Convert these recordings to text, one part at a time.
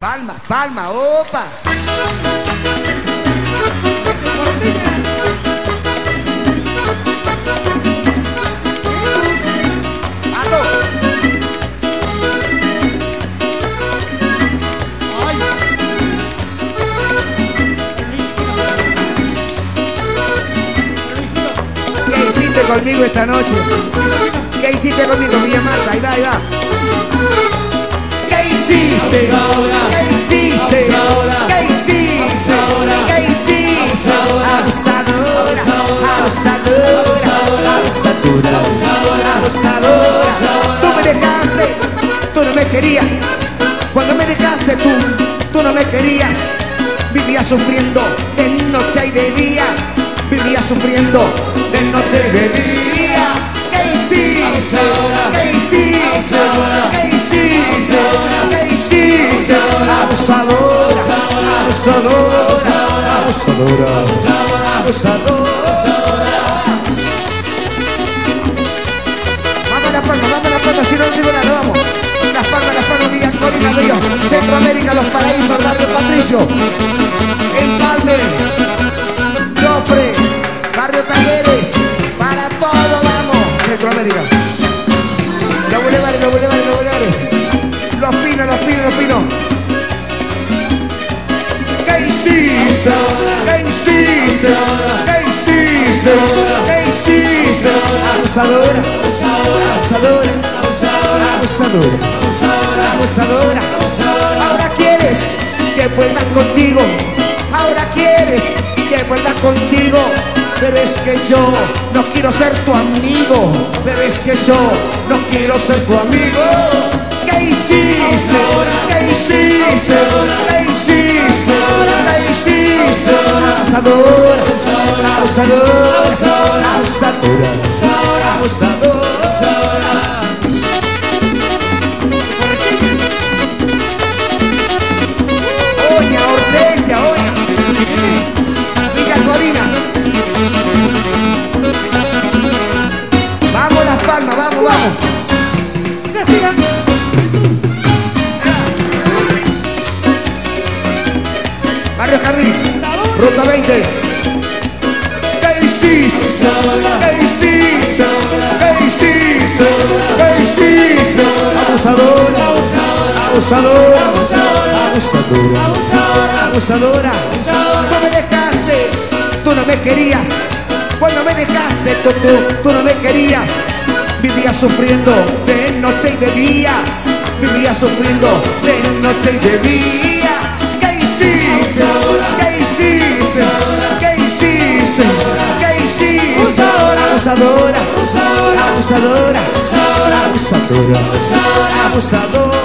Palma, palma, opa. ¿Qué hiciste conmigo esta noche? ¿Qué hiciste conmigo, Villa Marta? Ahí va, ahí va. ¿Qué hiciste? ¿Qué hiciste? ¿Qué hiciste? ¿Qué hiciste? Abusadora, abusadora, abusadora, abusadora. Tú me dejaste, tú no me querías. Cuando me dejaste tú, tú no me querías. Vivía sufriendo de noche y de día. Vivía sufriendo de noche y de día. ¿Qué hiciste? ¿Qué hiciste? ¿Qué Abusadora, abusadora, abusadora, abusadora. Vamos las palmas, vamos las palmas, si no digo nada, vamos. Las palmas, las palmas, Villa Corina, Río, Centroamérica, Los Paraísos, Barrio Patricio, Empalme, Jofre, Barrio Talleres, para todo, vamos. Centroamérica. Los bulevares, los bulevares, los bulevares. Los pinos, los pinos, los pinos. ¿Qué hiciste? ¿Qué hiciste? Abusadora, abusadora, abusadora, abusadora. Ahora quieres que vuelva contigo. Ahora quieres que vuelva contigo. Pero es que yo no quiero ser tu amigo. Pero es que yo no quiero ser tu amigo. ¿Qué hiciste? ¿Qué hiciste? Abusadora, abusadora, abusadora. Oña, Hortensia, Oña. Villa Corina. Vamos Las Palmas, vamos, vamos. Barrio Jardín, Ruta 20. Abusadora, abusadora, abusadora, abusadora. Tú me dejaste, tú no me querías. Cuando me dejaste, tú, tú, tú no me querías. Vivía sufriendo de noche y de día. Vivía sufriendo de noche y de día. ¿Qué hiciste? ¿Qué hiciste? ¿Qué hiciste? ¿Qué hiciste? Abusadora, abusadora, abusadora, abusadora.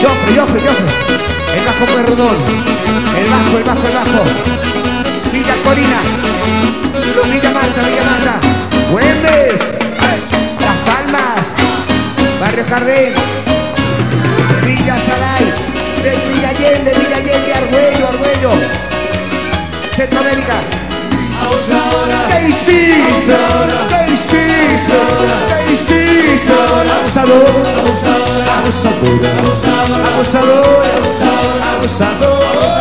Jofre, Jofre, Jofre. El bajo perrudón. El bajo, el bajo, el bajo. Villa Corina. Villa Marta, Villa Marta. Güemes. Las Palmas. Barrio Jardín. Villa Saray. Villa Allende, Villa Allende, Argüello, Argüello. Centroamérica. ¿Qué hiciste? ¿Qué hiciste? Abusador, abusadora, abusadora, abusadora.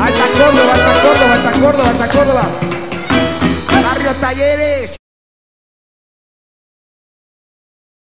Alta Córdoba, Alta Córdoba, Alta Córdoba, Alta Córdoba. Barrio Talleres.